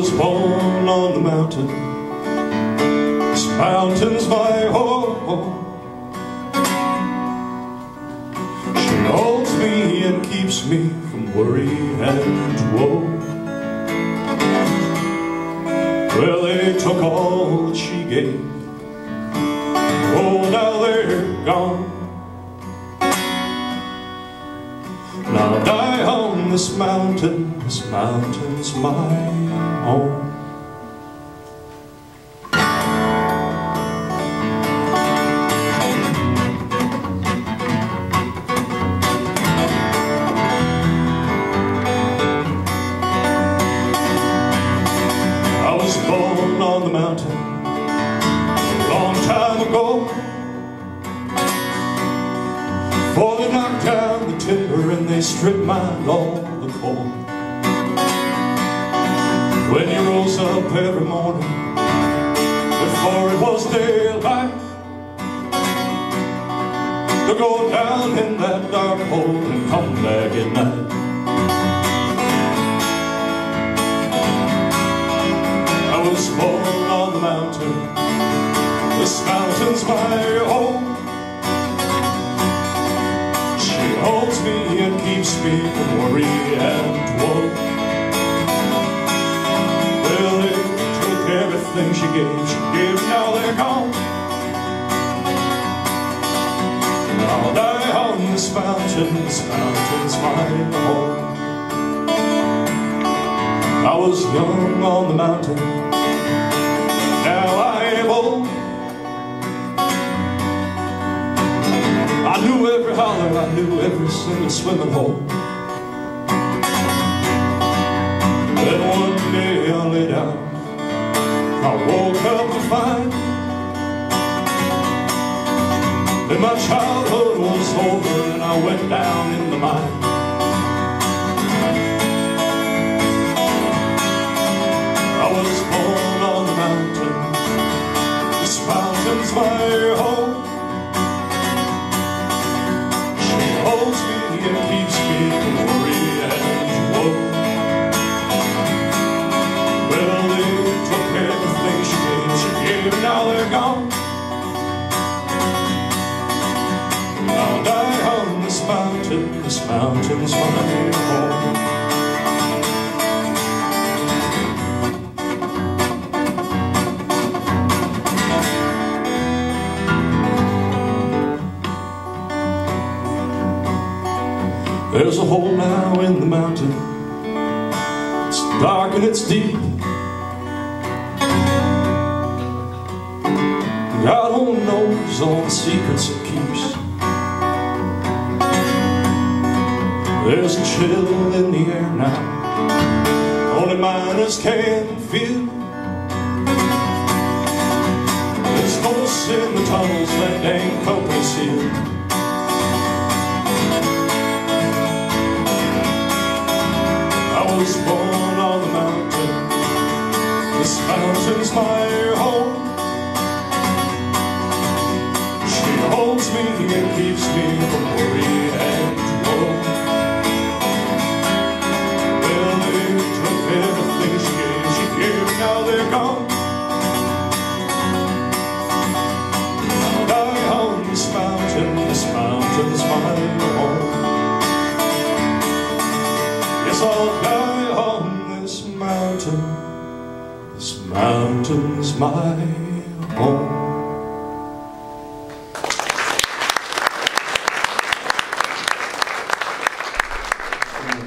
born on the mountain. This mountain's my home. She holds me and keeps me from worry and woe. Well, they took all that she gave. Oh, now they're gone. Now die on this mountain, this mountain's my home. I was born on the mountain a long time ago. For they knocked down the timber and they stripped mine all coal. When you rose up every morning before it was daylight to go down in that dark hole and come back at night. I was born on the mountain. This mountain's my home. Me and keeps me worry and woe. Well, they took everything she gave. She gave, now they're gone. I'll die on this mountain. This mountain's my home. I was young on the mountain. Now I am old. I knew holler, I knew every single swimming hole. Then one day I lay down. I woke up to find that my childhood was over and I went down in the mine. I was born on the mountain. This mountain's my home. Mountain's home. There's a hole now in the mountain. It's dark and it's deep. God only knows all the secrets it keeps. There's a chill in the air now. Only miners can feel. There's no in the tunnels that dang company seal. I was born on the mountain. This mountain's my home. She holds me and keeps me from worry now they're gone. Die on this mountain. This mountain's my home. Yes, I'll die on this mountain. This mountain's home.